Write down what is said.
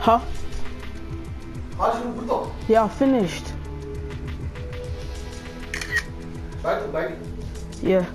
Huh? Yeah, I finished. Yeah.